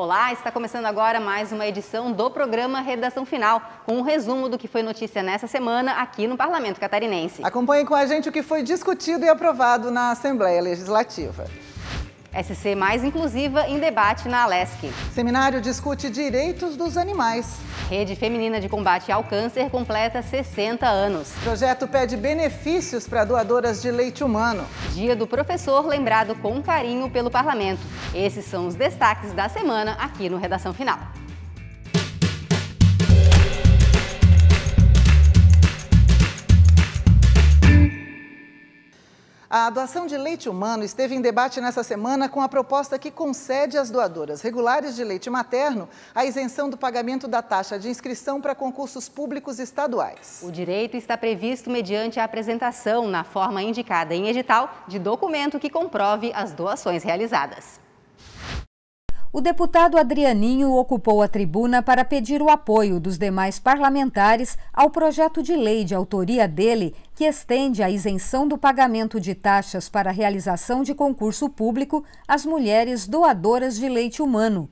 Olá, está começando agora mais uma edição do programa Redação Final, com um resumo do que foi notícia nessa semana aqui no Parlamento Catarinense. Acompanhe com a gente o que foi discutido e aprovado na Assembleia Legislativa. SC mais inclusiva em debate na Alesc. Seminário discute direitos dos animais. Rede Feminina de Combate ao Câncer completa 60 anos. Projeto pede benefícios para doadoras de leite humano. Dia do Professor lembrado com carinho pelo Parlamento. Esses são os destaques da semana aqui no Redação Final. A doação de leite humano esteve em debate nessa semana com a proposta que concede às doadoras regulares de leite materno a isenção do pagamento da taxa de inscrição para concursos públicos estaduais. O direito está previsto mediante a apresentação, na forma indicada em edital, de documento que comprove as doações realizadas. O deputado Adrianinho ocupou a tribuna para pedir o apoio dos demais parlamentares ao projeto de lei de autoria dele que estende a isenção do pagamento de taxas para a realização de concurso público às mulheres doadoras de leite humano.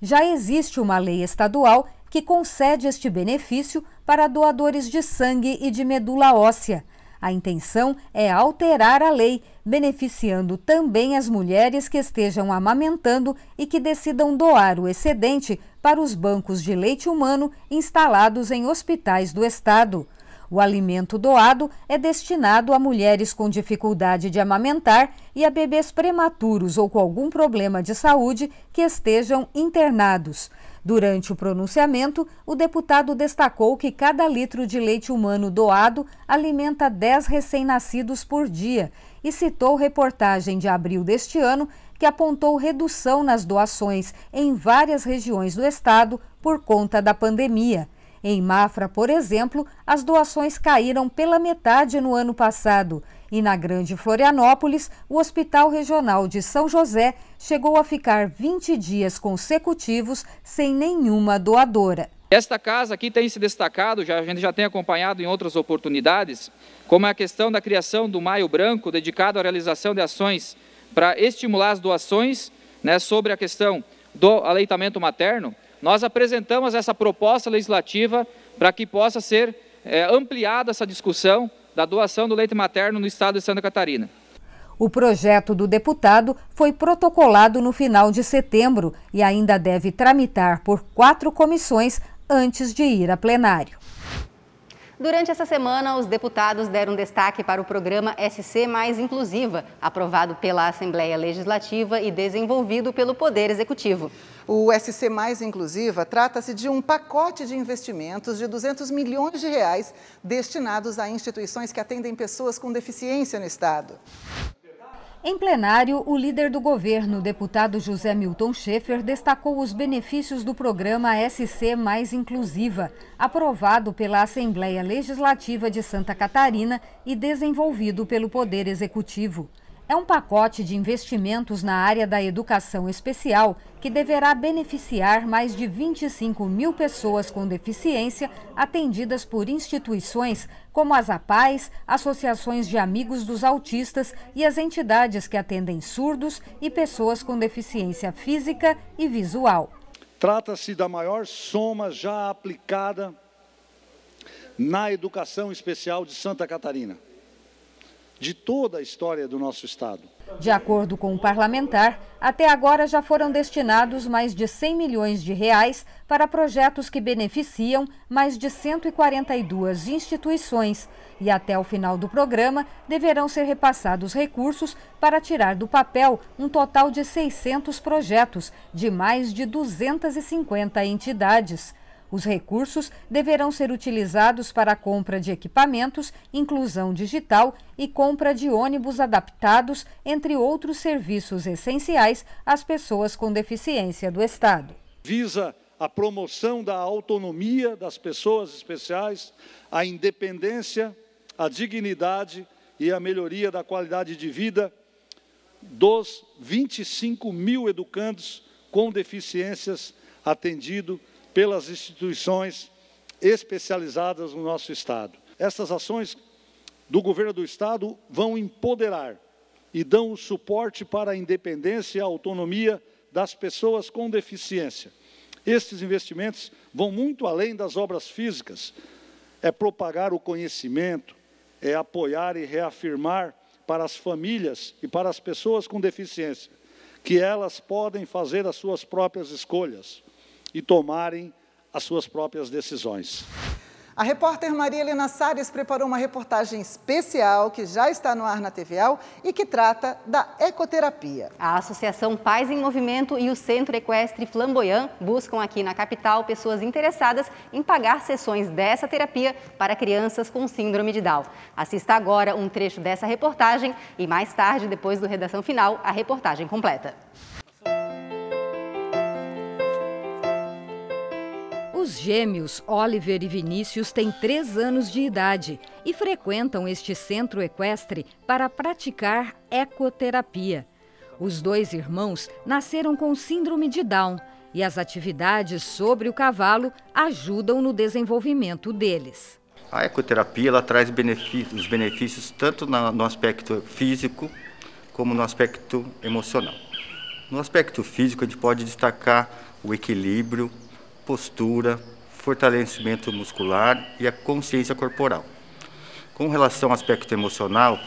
Já existe uma lei estadual que concede este benefício para doadores de sangue e de medula óssea. A intenção é alterar a lei, beneficiando também as mulheres que estejam amamentando e que decidam doar o excedente para os bancos de leite humano instalados em hospitais do Estado. O alimento doado é destinado a mulheres com dificuldade de amamentar e a bebês prematuros ou com algum problema de saúde que estejam internados. Durante o pronunciamento, o deputado destacou que cada litro de leite humano doado alimenta 10 recém-nascidos por dia e citou reportagem de abril deste ano que apontou redução nas doações em várias regiões do estado por conta da pandemia. Em Mafra, por exemplo, as doações caíram pela metade no ano passado. E na Grande Florianópolis, o Hospital Regional de São José chegou a ficar 20 dias consecutivos sem nenhuma doadora. Esta casa aqui tem se destacado, já, a gente já tem acompanhado em outras oportunidades, como a questão da criação do Maio Branco, dedicado à realização de ações para estimular as doações né, sobre a questão do aleitamento materno. Nós apresentamos essa proposta legislativa para que possa ser é, ampliada essa discussão da doação do leite materno no estado de Santa Catarina. O projeto do deputado foi protocolado no final de setembro e ainda deve tramitar por quatro comissões antes de ir a plenário. Durante essa semana, os deputados deram destaque para o programa SC Mais Inclusiva, aprovado pela Assembleia Legislativa e desenvolvido pelo Poder Executivo. O SC Mais Inclusiva trata-se de um pacote de investimentos de 200 milhões de reais destinados a instituições que atendem pessoas com deficiência no Estado. Em plenário, o líder do governo, deputado José Milton Schaefer, destacou os benefícios do programa SC Mais Inclusiva, aprovado pela Assembleia Legislativa de Santa Catarina e desenvolvido pelo Poder Executivo. É um pacote de investimentos na área da educação especial que deverá beneficiar mais de 25 mil pessoas com deficiência atendidas por instituições como as APAES, associações de amigos dos autistas e as entidades que atendem surdos e pessoas com deficiência física e visual. Trata-se da maior soma já aplicada na educação especial de Santa Catarina de toda a história do nosso Estado. De acordo com o parlamentar, até agora já foram destinados mais de 100 milhões de reais para projetos que beneficiam mais de 142 instituições e até o final do programa deverão ser repassados recursos para tirar do papel um total de 600 projetos de mais de 250 entidades. Os recursos deverão ser utilizados para a compra de equipamentos, inclusão digital e compra de ônibus adaptados, entre outros serviços essenciais às pessoas com deficiência do Estado. Visa a promoção da autonomia das pessoas especiais, a independência, a dignidade e a melhoria da qualidade de vida dos 25 mil educandos com deficiências atendidos pelas instituições especializadas no nosso Estado. Essas ações do governo do Estado vão empoderar e dão o suporte para a independência e a autonomia das pessoas com deficiência. Estes investimentos vão muito além das obras físicas. É propagar o conhecimento, é apoiar e reafirmar para as famílias e para as pessoas com deficiência que elas podem fazer as suas próprias escolhas e tomarem as suas próprias decisões. A repórter Maria Helena Salles preparou uma reportagem especial que já está no ar na TVL e que trata da ecoterapia. A Associação Pais em Movimento e o Centro Equestre Flamboyant buscam aqui na capital pessoas interessadas em pagar sessões dessa terapia para crianças com síndrome de Down. Assista agora um trecho dessa reportagem e mais tarde, depois do Redação Final, a reportagem completa. Os gêmeos Oliver e Vinícius têm três anos de idade e frequentam este centro equestre para praticar ecoterapia. Os dois irmãos nasceram com síndrome de Down e as atividades sobre o cavalo ajudam no desenvolvimento deles. A ecoterapia ela traz benefícios, benefícios tanto no aspecto físico como no aspecto emocional. No aspecto físico, a gente pode destacar o equilíbrio, postura, fortalecimento muscular e a consciência corporal. Com relação ao aspecto emocional,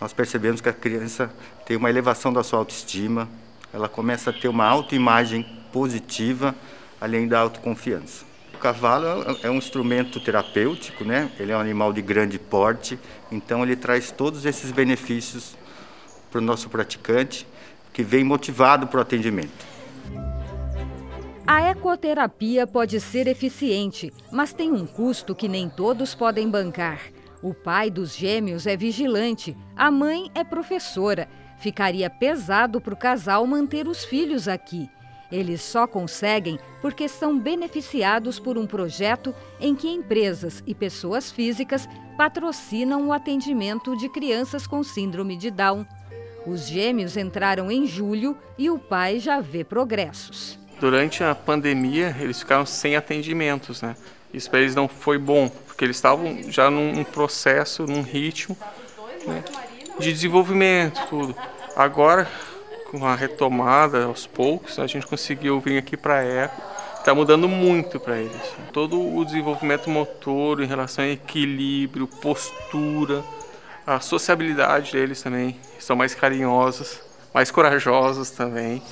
nós percebemos que a criança tem uma elevação da sua autoestima, ela começa a ter uma autoimagem positiva, além da autoconfiança. O cavalo é um instrumento terapêutico, né? Ele é um animal de grande porte, então ele traz todos esses benefícios para o nosso praticante, que vem motivado para o atendimento. A ecoterapia pode ser eficiente, mas tem um custo que nem todos podem bancar. O pai dos gêmeos é vigilante, a mãe é professora. Ficaria pesado para o casal manter os filhos aqui. Eles só conseguem porque são beneficiados por um projeto em que empresas e pessoas físicas patrocinam o atendimento de crianças com síndrome de Down. Os gêmeos entraram em julho e o pai já vê progressos durante a pandemia eles ficaram sem atendimentos, né? Isso para eles não foi bom, porque eles estavam já num processo, num ritmo né, de desenvolvimento, tudo. Agora, com a retomada aos poucos, a gente conseguiu vir aqui para a Eco. Está mudando muito para eles. Todo o desenvolvimento motor em relação a equilíbrio, postura, a sociabilidade deles também. São mais carinhosos, mais corajosos também.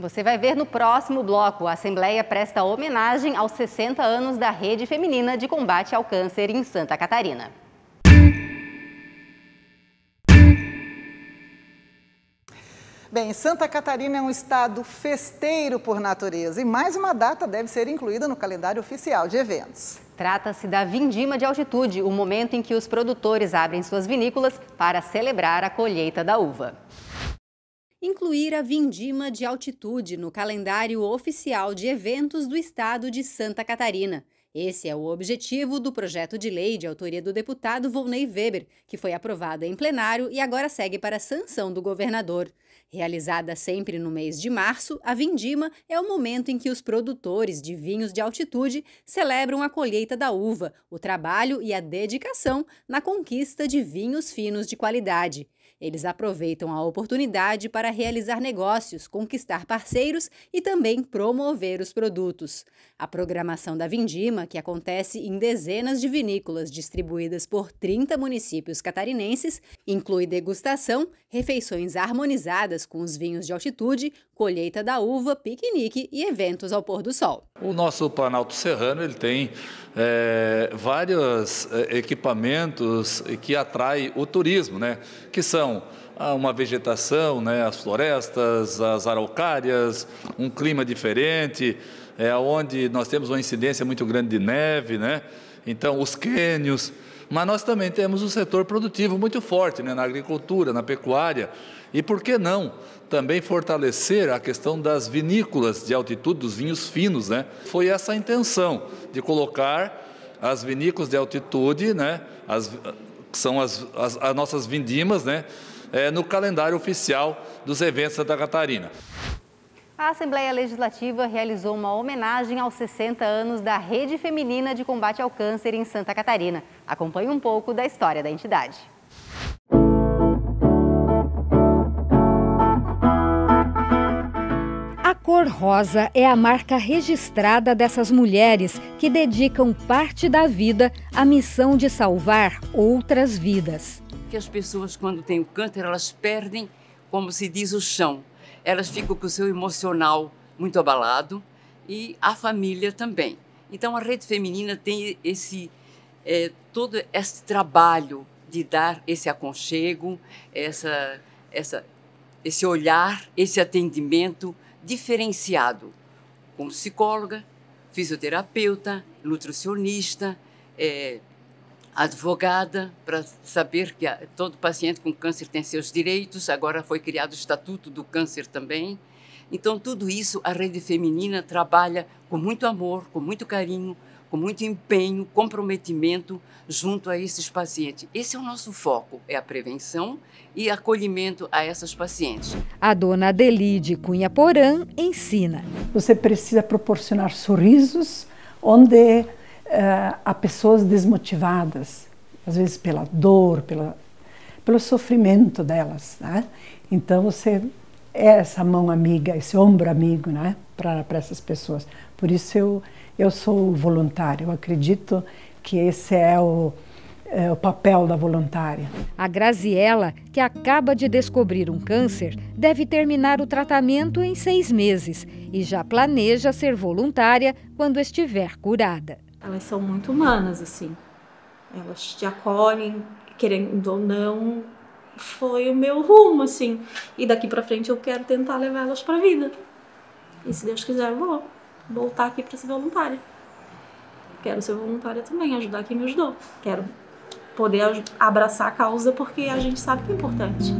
Você vai ver no próximo bloco. A Assembleia presta homenagem aos 60 anos da Rede Feminina de Combate ao Câncer em Santa Catarina. Bem, Santa Catarina é um estado festeiro por natureza e mais uma data deve ser incluída no calendário oficial de eventos. Trata-se da Vindima de Altitude, o momento em que os produtores abrem suas vinícolas para celebrar a colheita da uva incluir a vindima de altitude no calendário oficial de eventos do estado de Santa Catarina. Esse é o objetivo do projeto de lei de autoria do deputado Volney Weber, que foi aprovado em plenário e agora segue para a sanção do governador. Realizada sempre no mês de março, a vindima é o momento em que os produtores de vinhos de altitude celebram a colheita da uva, o trabalho e a dedicação na conquista de vinhos finos de qualidade. Eles aproveitam a oportunidade para realizar negócios, conquistar parceiros e também promover os produtos. A programação da Vindima, que acontece em dezenas de vinícolas distribuídas por 30 municípios catarinenses, inclui degustação, refeições harmonizadas com os vinhos de altitude, colheita da uva, piquenique e eventos ao pôr do sol. O nosso Planalto Serrano ele tem é, vários é, equipamentos que atraem o turismo, né? que são ah, uma vegetação, né, as florestas, as araucárias, um clima diferente, é, onde nós temos uma incidência muito grande de neve, né? então os quênios, mas nós também temos um setor produtivo muito forte né, na agricultura, na pecuária, e por que não também fortalecer a questão das vinícolas de altitude, dos vinhos finos, né? Foi essa a intenção de colocar as vinícolas de altitude, né? As, que são as, as, as nossas vindimas, né? É, no calendário oficial dos eventos Santa Catarina. A Assembleia Legislativa realizou uma homenagem aos 60 anos da Rede Feminina de Combate ao Câncer em Santa Catarina. Acompanhe um pouco da história da entidade. Cor rosa é a marca registrada dessas mulheres que dedicam parte da vida à missão de salvar outras vidas. Que as pessoas, quando têm o câncer, elas perdem, como se diz, o chão. Elas ficam com o seu emocional muito abalado e a família também. Então a rede feminina tem esse é, todo esse trabalho de dar esse aconchego, essa, essa, esse olhar, esse atendimento diferenciado, como psicóloga, fisioterapeuta, nutricionista, é, advogada, para saber que todo paciente com câncer tem seus direitos. Agora foi criado o Estatuto do Câncer também. Então, tudo isso a rede feminina trabalha com muito amor, com muito carinho, com muito empenho, comprometimento junto a esses pacientes. Esse é o nosso foco, é a prevenção e acolhimento a essas pacientes. A dona Adelide Cunha Porã ensina. Você precisa proporcionar sorrisos onde uh, há pessoas desmotivadas, às vezes pela dor, pela, pelo sofrimento delas. Né? Então você é essa mão amiga, esse ombro amigo né? Para essas pessoas. Por isso eu eu sou voluntária, eu acredito que esse é o, é o papel da voluntária. A Graziella, que acaba de descobrir um câncer, deve terminar o tratamento em seis meses e já planeja ser voluntária quando estiver curada. Elas são muito humanas, assim. Elas te acolhem, querendo ou não, foi o meu rumo, assim. E daqui para frente eu quero tentar levar elas para a vida. E se Deus quiser, eu vou voltar aqui para ser voluntária. Quero ser voluntária também, ajudar quem me ajudou. Quero poder abraçar a causa porque a gente sabe que é importante.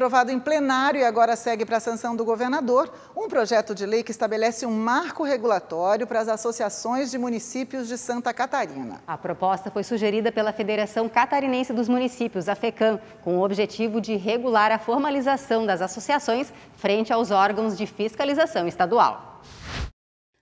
Aprovado em plenário e agora segue para a sanção do governador um projeto de lei que estabelece um marco regulatório para as associações de municípios de Santa Catarina. A proposta foi sugerida pela Federação Catarinense dos Municípios, a FECAM, com o objetivo de regular a formalização das associações frente aos órgãos de fiscalização estadual.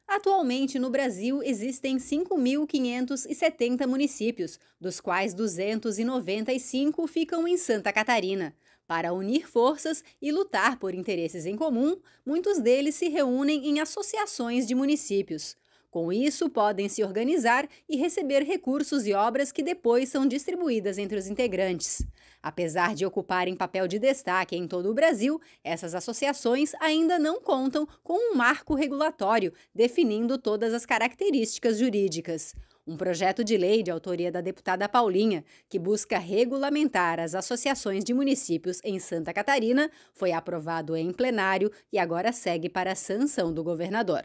Atualmente, no Brasil, existem 5.570 municípios, dos quais 295 ficam em Santa Catarina. Para unir forças e lutar por interesses em comum, muitos deles se reúnem em associações de municípios. Com isso, podem se organizar e receber recursos e obras que depois são distribuídas entre os integrantes. Apesar de ocuparem papel de destaque em todo o Brasil, essas associações ainda não contam com um marco regulatório definindo todas as características jurídicas. Um projeto de lei de autoria da deputada Paulinha, que busca regulamentar as associações de municípios em Santa Catarina, foi aprovado em plenário e agora segue para a sanção do governador.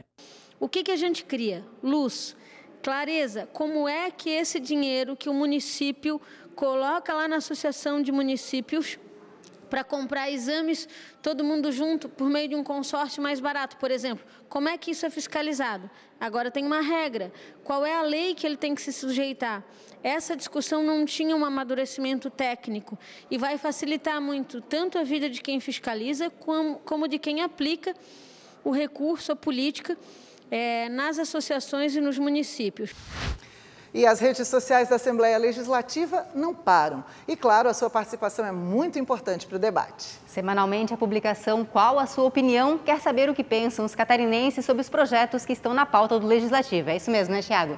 O que, que a gente cria? Luz, clareza. Como é que esse dinheiro que o município coloca lá na associação de municípios para comprar exames todo mundo junto por meio de um consórcio mais barato, por exemplo. Como é que isso é fiscalizado? Agora tem uma regra. Qual é a lei que ele tem que se sujeitar? Essa discussão não tinha um amadurecimento técnico e vai facilitar muito tanto a vida de quem fiscaliza como, de quem aplica o recurso, a política é, nas associações e nos municípios. E as redes sociais da Assembleia Legislativa não param. E, claro, a sua participação é muito importante para o debate. Semanalmente, a publicação Qual a Sua Opinião quer saber o que pensam os catarinenses sobre os projetos que estão na pauta do Legislativo. É isso mesmo, né, Tiago?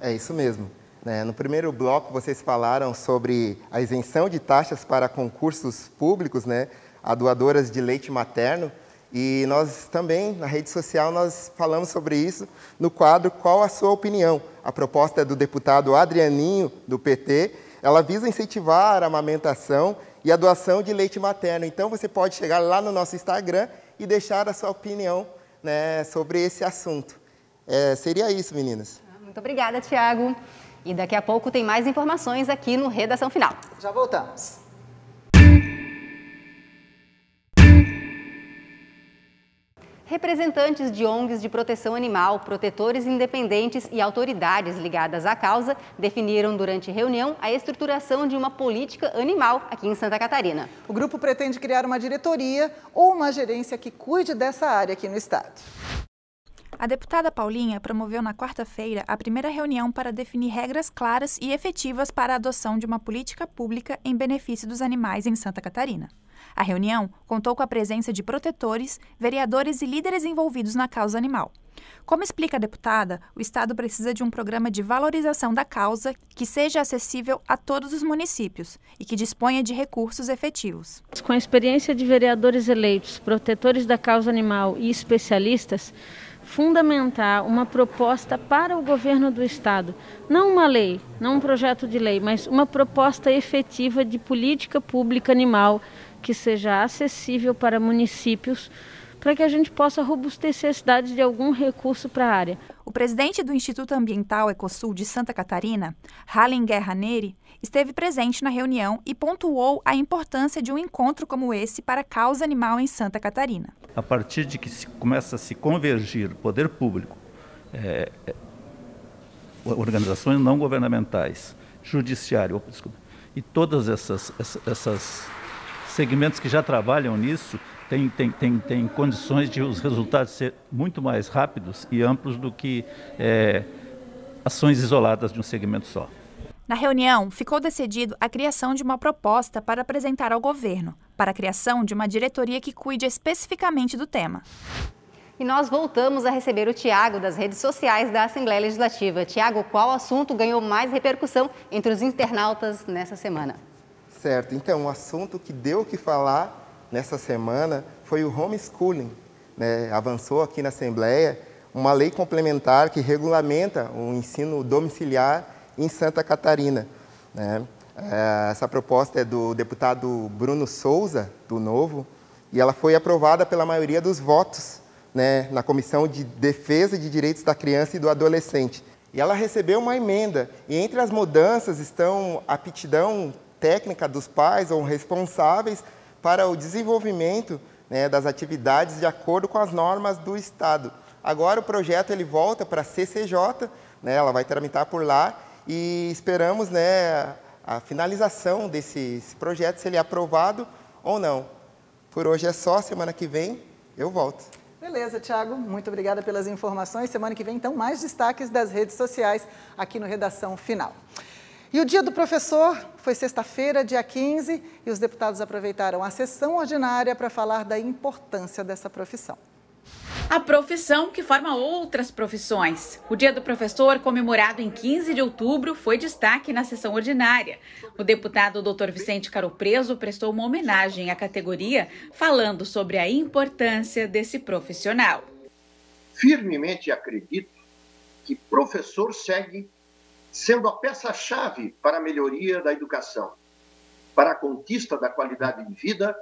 É isso mesmo. É, no primeiro bloco, vocês falaram sobre a isenção de taxas para concursos públicos, né, a doadoras de leite materno. E nós também, na rede social, nós falamos sobre isso no quadro Qual a Sua Opinião? A proposta é do deputado Adrianinho, do PT. Ela visa incentivar a amamentação e a doação de leite materno. Então, você pode chegar lá no nosso Instagram e deixar a sua opinião né, sobre esse assunto. É, seria isso, meninas. Muito obrigada, Tiago. E daqui a pouco tem mais informações aqui no Redação Final. Já voltamos. Representantes de ONGs de proteção animal, protetores independentes e autoridades ligadas à causa definiram durante reunião a estruturação de uma política animal aqui em Santa Catarina. O grupo pretende criar uma diretoria ou uma gerência que cuide dessa área aqui no estado. A deputada Paulinha promoveu na quarta-feira a primeira reunião para definir regras claras e efetivas para a adoção de uma política pública em benefício dos animais em Santa Catarina. A reunião contou com a presença de protetores, vereadores e líderes envolvidos na causa animal. Como explica a deputada, o Estado precisa de um programa de valorização da causa que seja acessível a todos os municípios e que disponha de recursos efetivos. Com a experiência de vereadores eleitos, protetores da causa animal e especialistas, fundamentar uma proposta para o governo do estado, não uma lei, não um projeto de lei, mas uma proposta efetiva de política pública animal que seja acessível para municípios, para que a gente possa robustecer a cidade de algum recurso para a área. O presidente do Instituto Ambiental Ecosul de Santa Catarina, Halen Guerra Neri, esteve presente na reunião e pontuou a importância de um encontro como esse para a causa animal em Santa Catarina. A partir de que se começa a se convergir o poder público, é, é, organizações não governamentais, judiciário, desculpa, e todas essas, essas, essas segmentos que já trabalham nisso tem, tem, tem, tem condições de os resultados ser muito mais rápidos e amplos do que é, ações isoladas de um segmento só. Na reunião, ficou decidido a criação de uma proposta para apresentar ao governo, para a criação de uma diretoria que cuide especificamente do tema. E nós voltamos a receber o Tiago das redes sociais da Assembleia Legislativa. Tiago, qual assunto ganhou mais repercussão entre os internautas nessa semana? Certo, então o assunto que deu o que falar nessa semana foi o homeschooling. Né? Avançou aqui na Assembleia uma lei complementar que regulamenta o ensino domiciliar em Santa Catarina. Né? É, essa proposta é do deputado Bruno Souza, do Novo, e ela foi aprovada pela maioria dos votos né, na Comissão de Defesa de Direitos da Criança e do Adolescente. E ela recebeu uma emenda, e entre as mudanças estão aptidão técnica dos pais ou responsáveis para o desenvolvimento né, das atividades de acordo com as normas do Estado. Agora o projeto ele volta para a CCJ, né, ela vai tramitar por lá e esperamos né, a finalização desse projeto, se ele é aprovado ou não. Por hoje é só, semana que vem eu volto. Beleza, Thiago, muito obrigada pelas informações. Semana que vem, então, mais destaques das redes sociais aqui no Redação Final. E o dia do professor foi sexta-feira, dia 15, e os deputados aproveitaram a sessão ordinária para falar da importância dessa profissão a profissão que forma outras profissões. O Dia do Professor, comemorado em 15 de outubro, foi destaque na sessão ordinária. O deputado Dr. Vicente Caro Preso prestou uma homenagem à categoria, falando sobre a importância desse profissional. Firmemente acredito que professor segue sendo a peça-chave para a melhoria da educação, para a conquista da qualidade de vida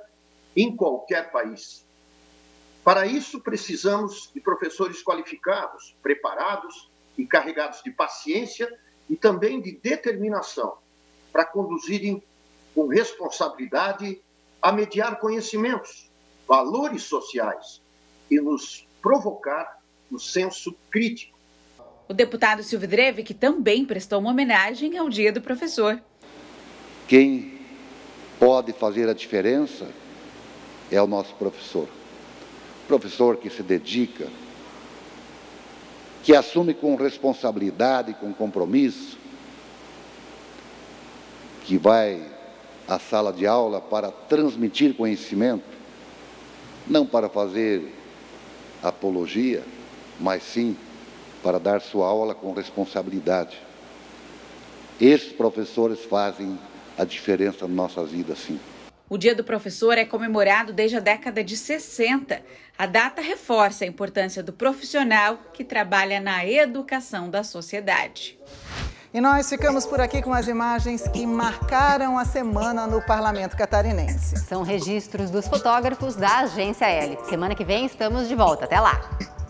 em qualquer país. Para isso, precisamos de professores qualificados, preparados e carregados de paciência e também de determinação para conduzirem com responsabilidade a mediar conhecimentos, valores sociais e nos provocar o senso crítico. O deputado Silvio que também prestou uma homenagem ao Dia do Professor. Quem pode fazer a diferença é o nosso professor professor que se dedica, que assume com responsabilidade, com compromisso, que vai à sala de aula para transmitir conhecimento, não para fazer apologia, mas sim para dar sua aula com responsabilidade. Esses professores fazem a diferença na nossas vidas, sim. O Dia do Professor é comemorado desde a década de 60. A data reforça a importância do profissional que trabalha na educação da sociedade. E nós ficamos por aqui com as imagens que marcaram a semana no Parlamento Catarinense. São registros dos fotógrafos da Agência L. Semana que vem estamos de volta. Até lá!